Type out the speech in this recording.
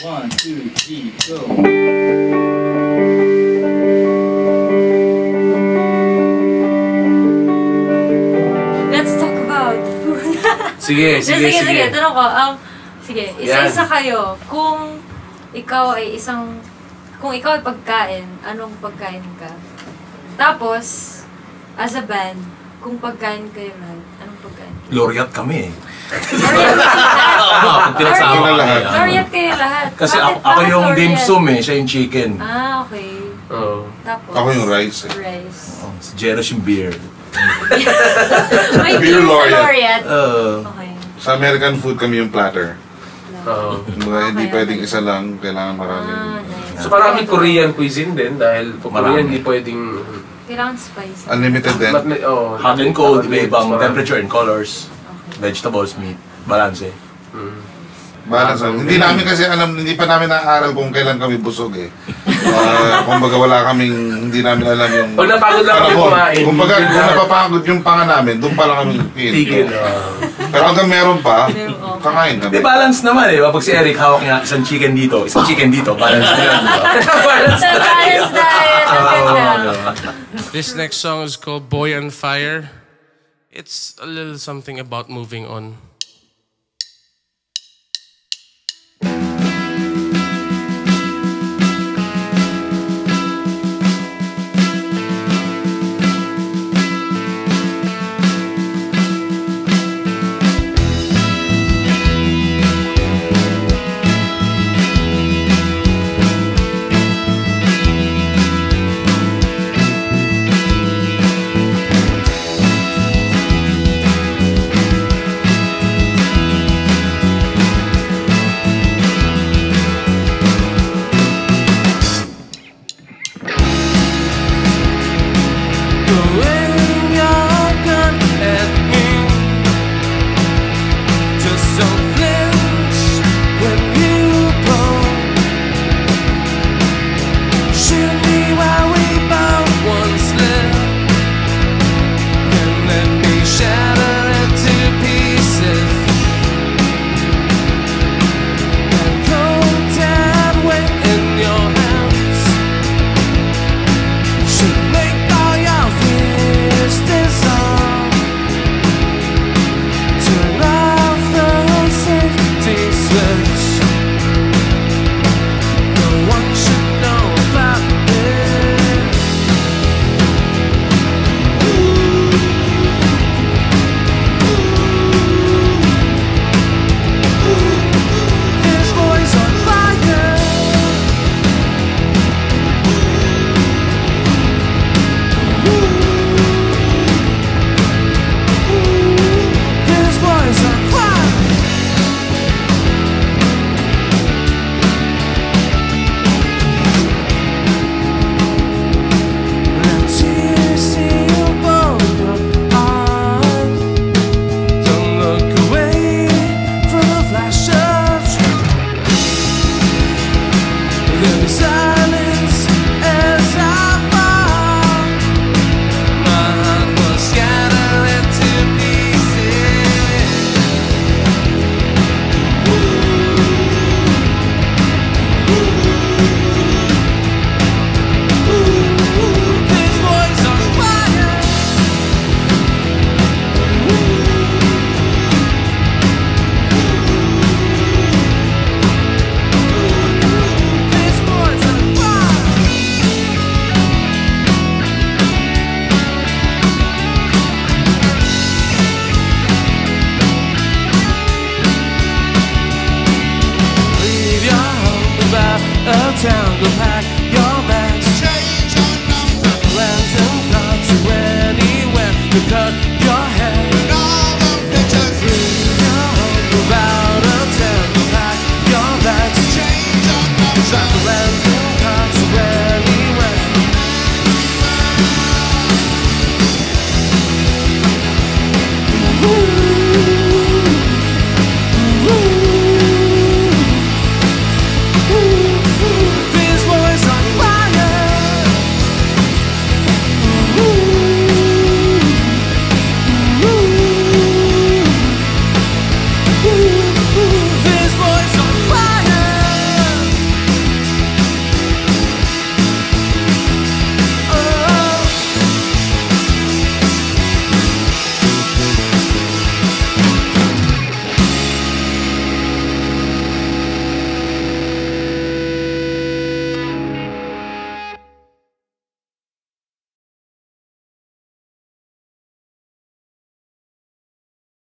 One, two, three, go. Let's talk about food. Sige, sige, sige, sige. sige. Tanong ko, um, sige, isa-isa kayo. Kung ikaw ay isang, kung ikaw ay pagkain, anong pagkain ka? Tapos, as a band, kung pagkain kayo pagkain? Laureate kami eh. Laureate pinagsama Laureate. kami. ah. Laureate kayo lahat. Kasi Bakit- ako, ako bakit yung dim laureate? sum eh, siya yung chicken. Ah, okay. Oo. Tapos, Ako yung rice eh. rice. Oh, si Jeros yung beer. May Beer beer sa laureate. laureate. Uh, Okay. Sa American food kami yung platter. Oo. Kumbaga, hindi Okay, pwedeng isa lang, kailangan marami. Ah, nice. So parang may Korean cuisine din dahil Marami. Korean hindi pwedeng... Kailangan spicy. Unlimited din. But, oh, hot and cold, iba-ibang temperature and colors. Okay. Vegetables, meat, balance eh. Mm. Balance lang. Hindi namin kasi alam, hindi pa namin naaaral kung kailan kami busog eh. Uh, kumbaga wala kaming, hindi namin alam yung... Pag napagod lang kami kumain, Kumbaga, kung napapagod yung panga namin, doon pa lang kami tigil. Tigil. ah. Pero hanggang meron pa, kakain kami. Di balance naman eh. Pag si Eric hawak niya isang chicken dito, isang chicken dito, balance na yun. Balance Sa balance diet. This next song is called Boy on Fire. It's a little something about moving on.